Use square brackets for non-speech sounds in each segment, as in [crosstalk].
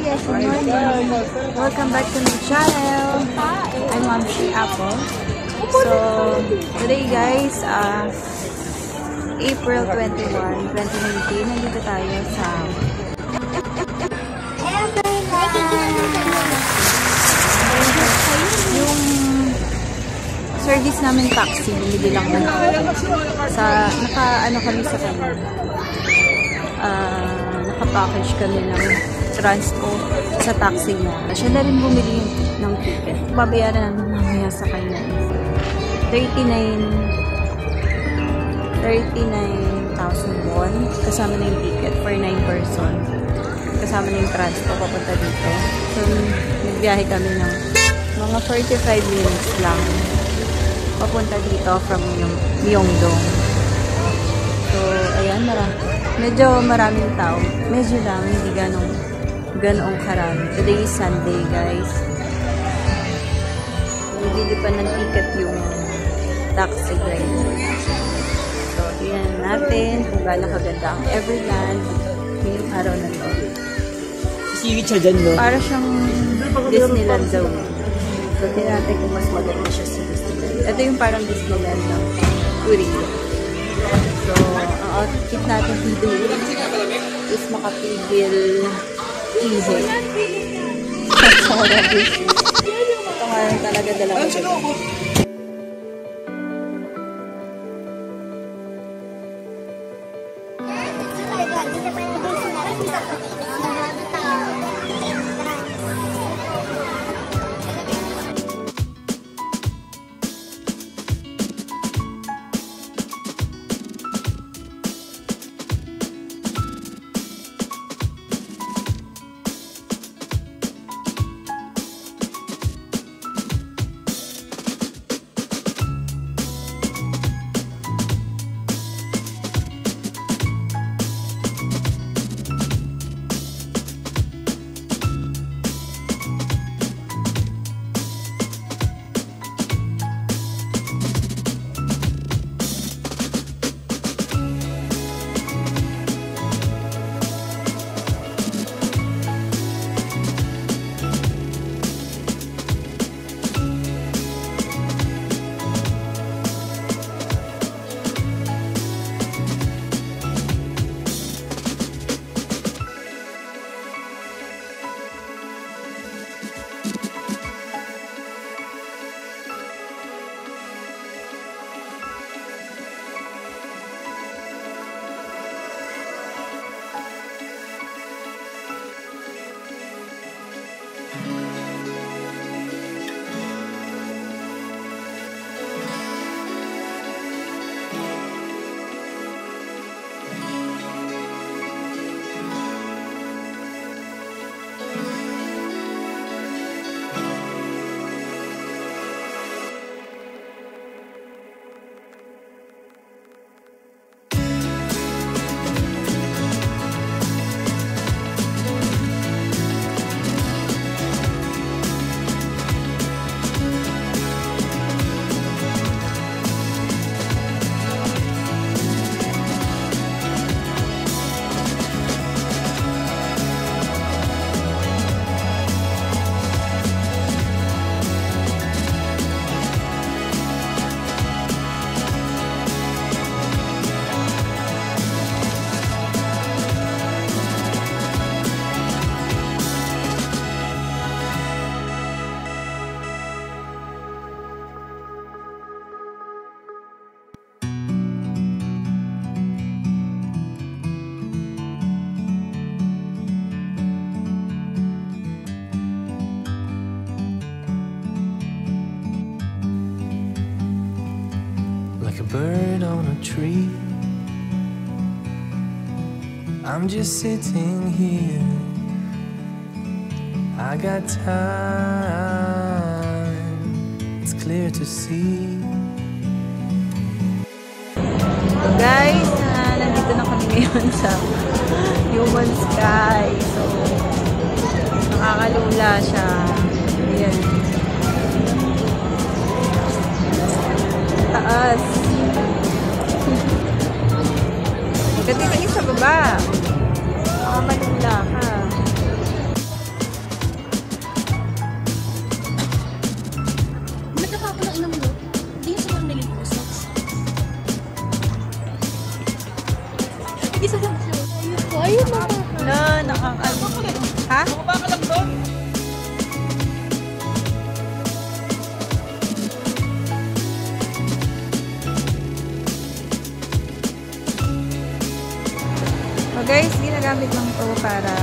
Hi guys, good morning. Welcome back to my channel. I'm Mom She Apple. So, today guys, uh, April 21, 2019, nandito tayo sa yung service namin taxi, bumili lang ng sa, naka, ano kami sa kanya, ah, naka-package kami ng transpo sa taxi niya. Siya na rin bumili ng ticket. Babayaran namin mamaya sa kanya. 39 39,000 won kasama na yung ticket for 9 person. Kasama na yung transpo papunta dito. So, nagbiyahe kami ng mga 45 minutes lang papunta dito from yung Myeongdong. So, ayan, mara medyo maraming tao. Medyo lang, hindi ganong ganoong karami. Today is Sunday, guys. Bibili pa ng ticket yung taxi driver. So, tingnan natin kung gaano kaganda ang Everland ngayong araw na to. Sige siya dyan, no? Para siyang Disneyland daw. So, tingnan natin kung mas maganda siya sa Disneyland. Ito yung parang Disneyland ng Korea. So, ang outfit natin dito is makapigil easy. Ito nga lang talaga dalawa. like just sitting here. I got time, it's clear to see. Guys, ah, nandito na kami ngayon sa Human Sky. So, nakakalula siya. Ayan. Taas. [laughs] Pagdating sa baba. Nakakalula para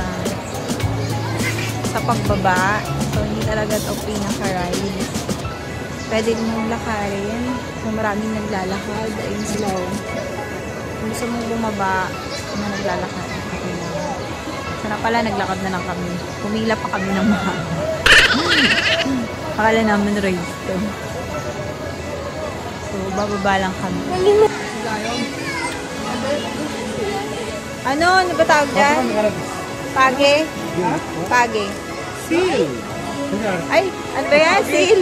sa pagbaba. So, hindi talaga ito pinaka-ride. Pwede mong lakarin. Kung maraming naglalakad, ayun sila. Kung gusto mong bumaba, na naglalakad. Okay lang. Sana pala, naglakad na lang kami. Pumila pa kami ng mahaba. Akala namin ride to. So, bababa lang kami. Ano? Ano ba tawag dyan? Page? Page. Seal. Ay, ano ba yan? Seal.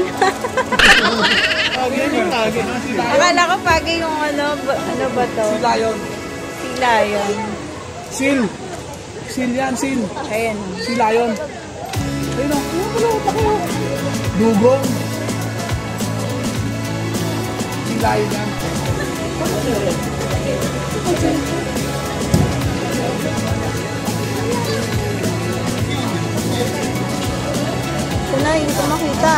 Akala ko page yung ano, ano ba to? Lion. Sila yun. Seal. Seal yan, seal. Ayan. Si Lion. Ayun o. Dugong. Si Lion yan. Ito na, hindi ko makita.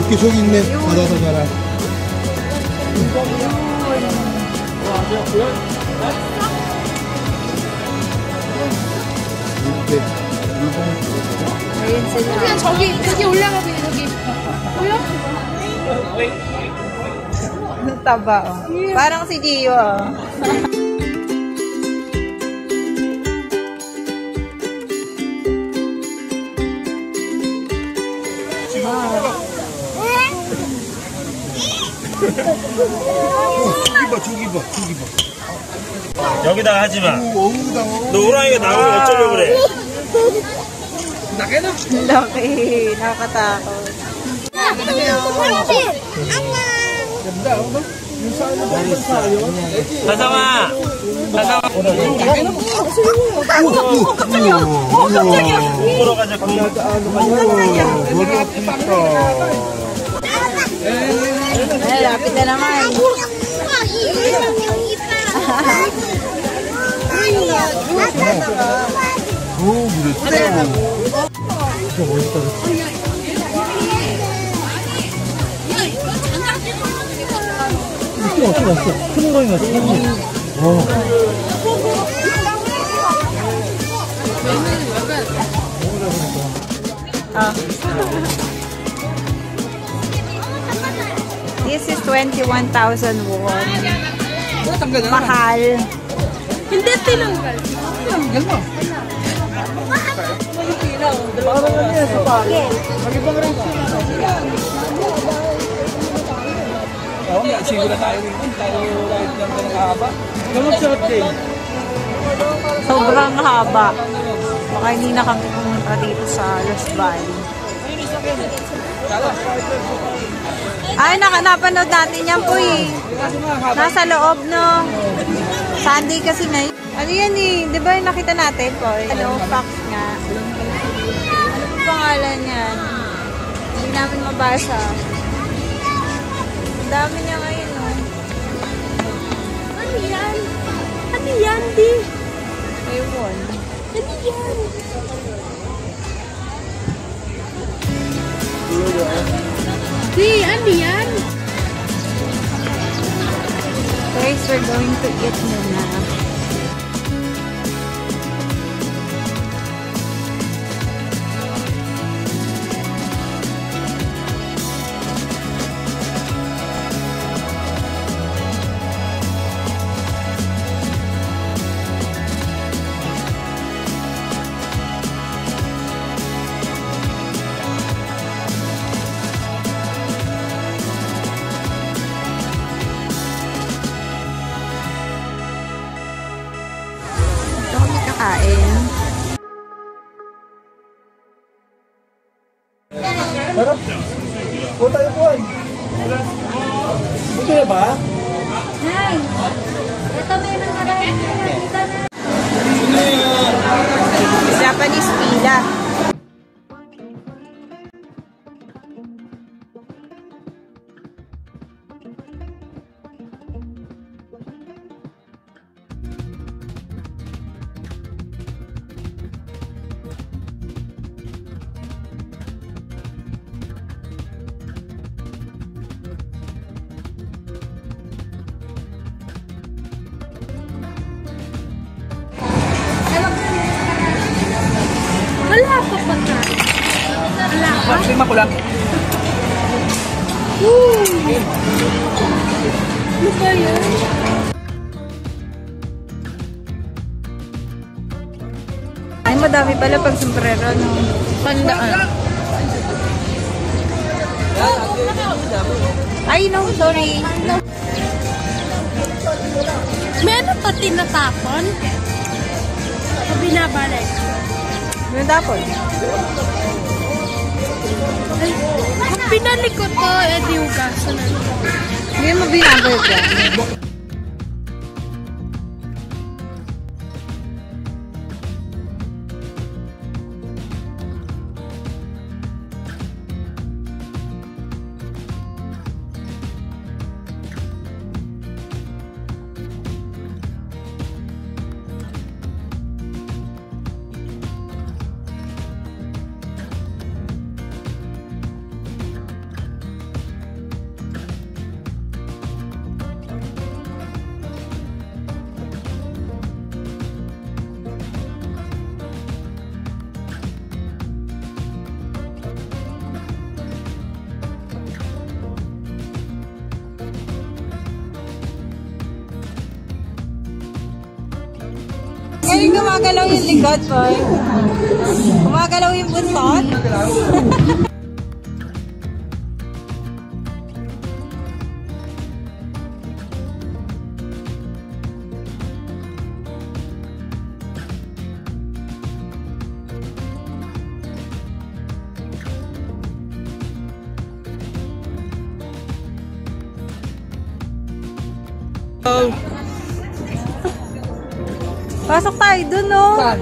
이렇게 저기 있네 바다다 가라 이렇게 sila. 그냥 저기 저기 올라가고? Ang taba, oh. Parang si Gio, 저기 봐, 저기 봐, 저기 봐. 여기다 하지 마. 너 호랑이가 나오면 어쩌려 그래. 나가나? 나비, 나가다. 사삼아! 사삼아! 어, 깜짝이야! 어, 깜짝이야! 걸어가자, 걸어가자. 오 그래 큰 호랑이 같아. Ah. This is 21,000 won. Mahal. 근데 tinanggal. Oo nga, siguro tayo rin. Tayo ride lang ng haba. Short day. Sobrang haba. Baka hindi na kami pumunta dito sa Los Valley. Ay, naka, napanood natin yan po eh. Nasa loob no. Sunday kasi na. Ano yan eh? Di ba nakita natin po? Ano, fax nga. Ano po pangalan yan? Hindi namin mabasa. Ang dami niya ngayon oh. Ano yan? Ano yan, di? Ewan. Ano yan? Di, ano yan? Guys, we're going to eat muna. Buti na ba? Japanese pila. Ano ba yan? Ay, madami pala pag sombrero, no? Pandaan. Ay, no, sorry. Ano pa tinatapon? O binabalik? Yung tapon. Binalik ko to, edi hugasan na. Hindi mo binabay dyan. Likod, boy. Gumagalaw yung buntot. [laughs] Pasok tayo dun, no? Saan?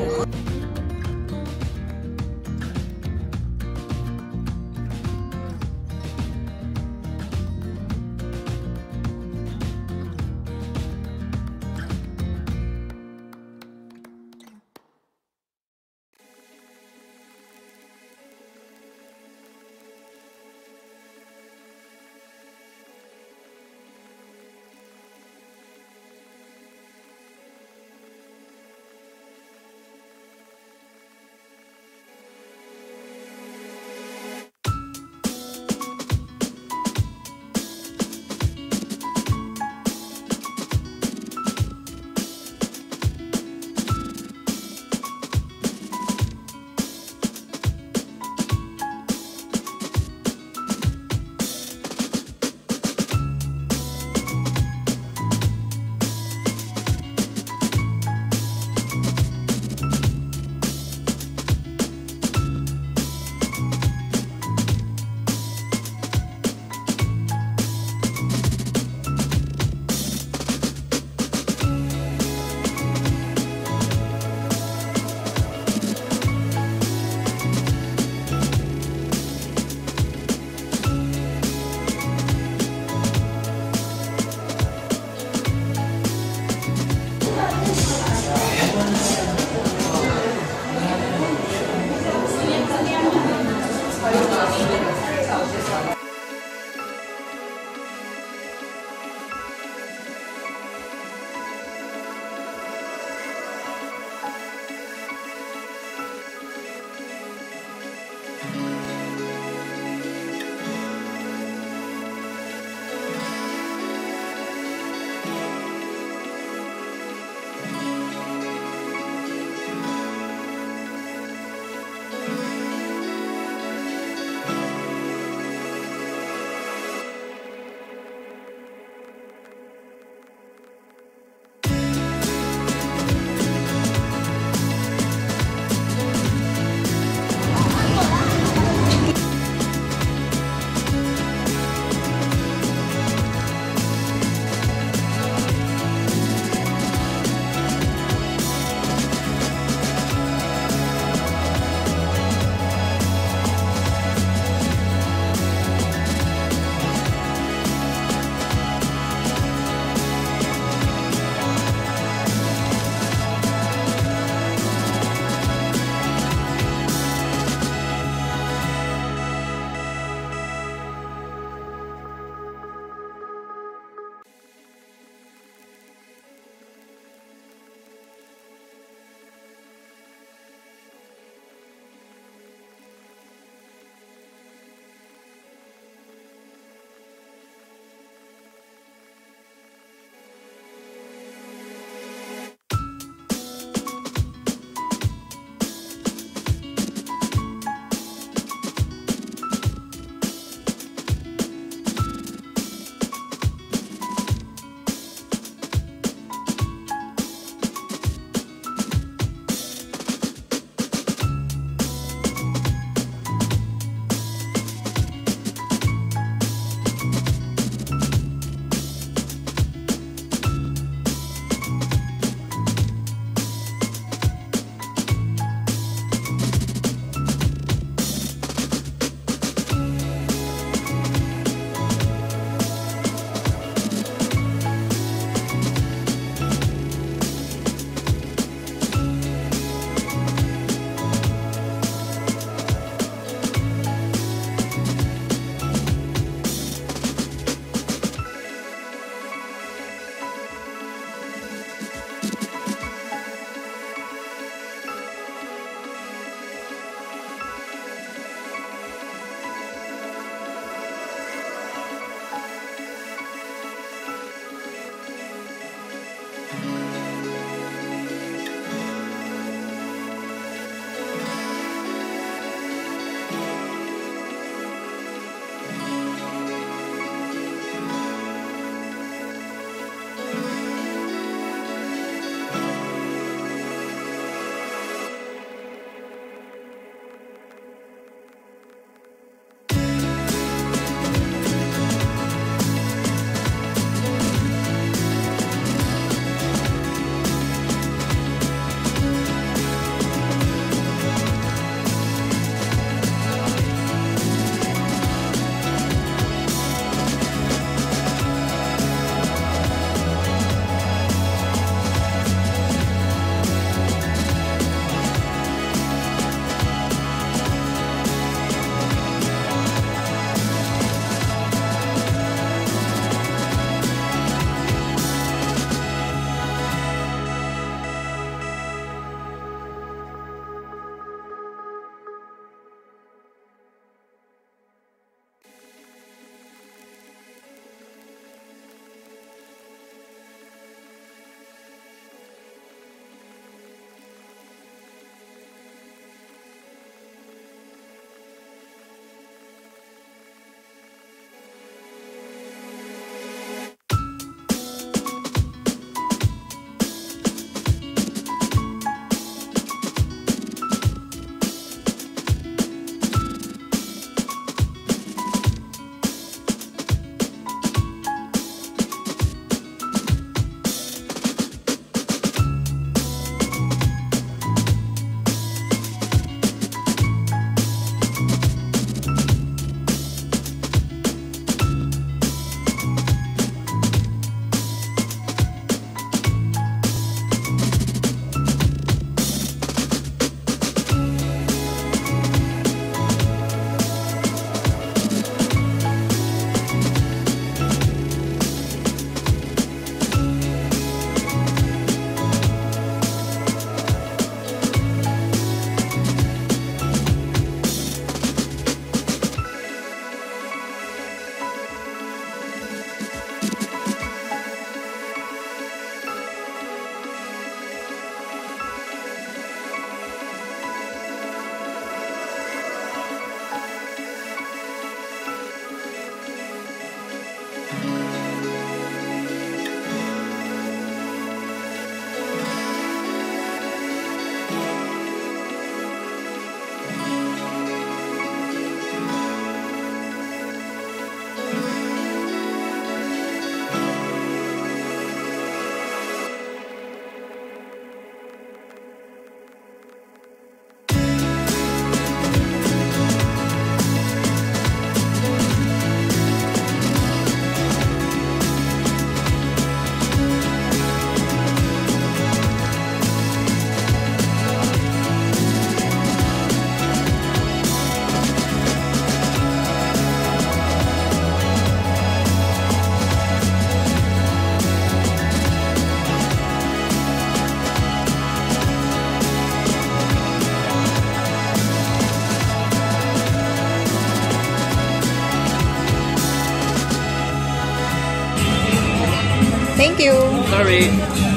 Thank you. Sorry.